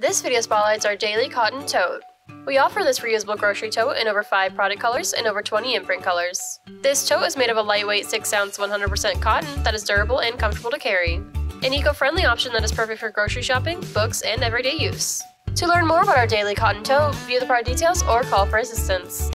This video spotlights our daily cotton tote. We offer this reusable grocery tote in over 5 product colors and over 20 imprint colors. This tote is made of a lightweight 6 ounce 100% cotton that is durable and comfortable to carry. An eco-friendly option that is perfect for grocery shopping, books, and everyday use. To learn more about our daily cotton tote, view the product details or call for assistance.